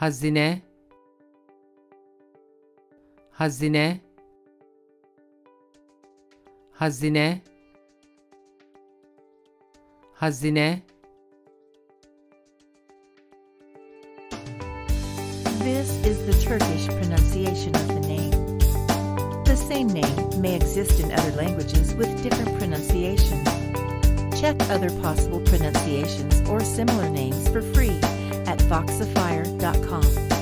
hazine. Hazine. Hazine. Hazine. This is the Turkish pronunciation of the name. The same name may exist in other languages with different pronunciations. Check other possible pronunciations or similar names for free at voxifier.com.